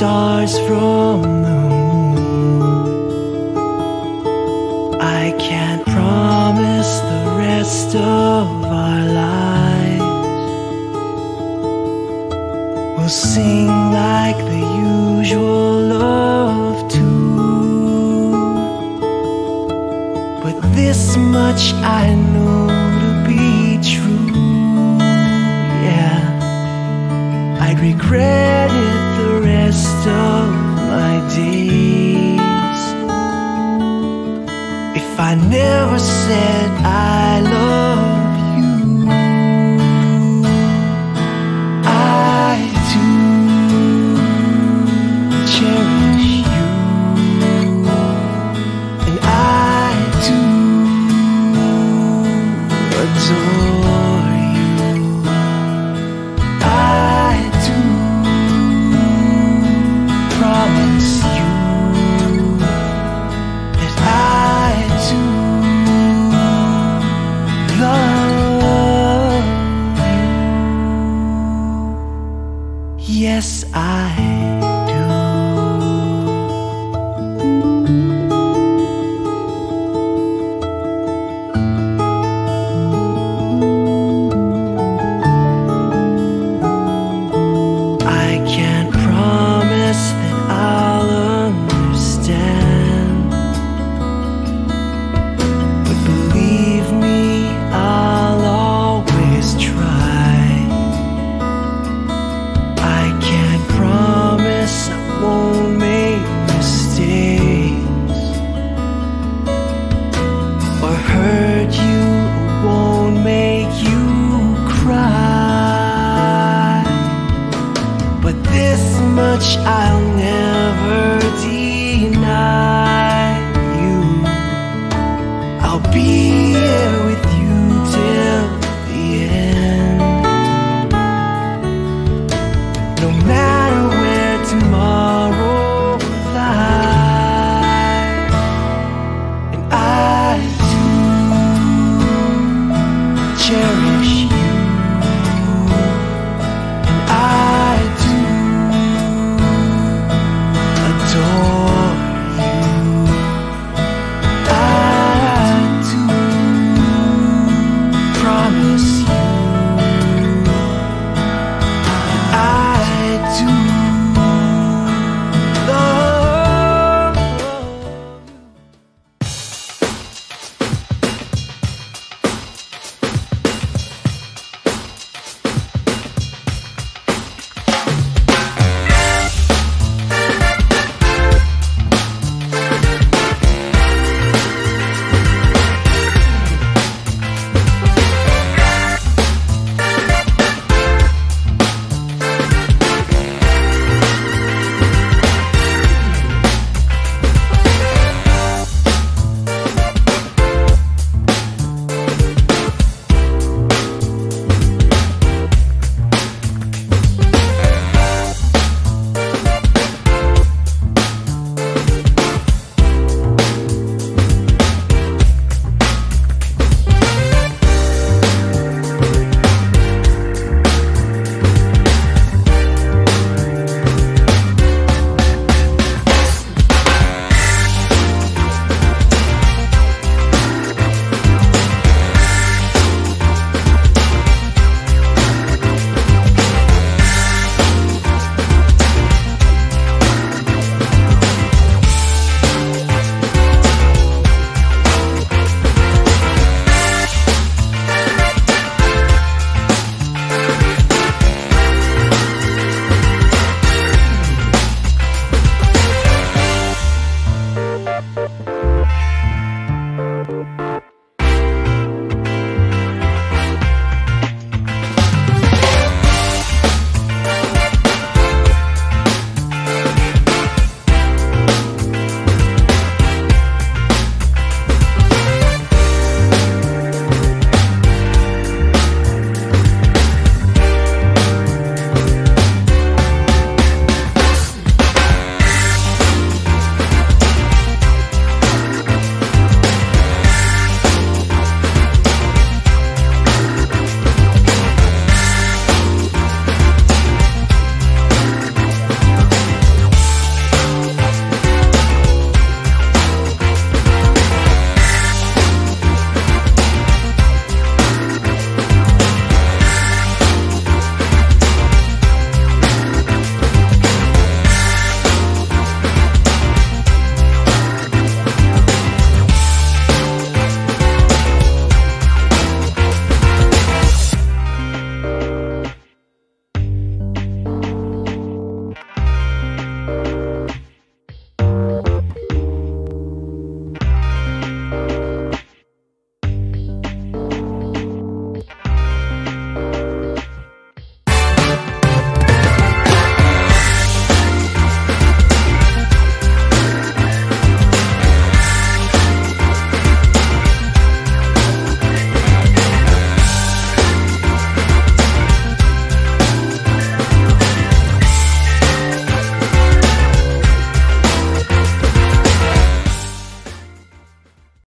stars from the moon. I can't promise the rest of our lives. We'll sing like the usual love two. But this much I know to be true. Yeah, I'd regret. never said Yes, I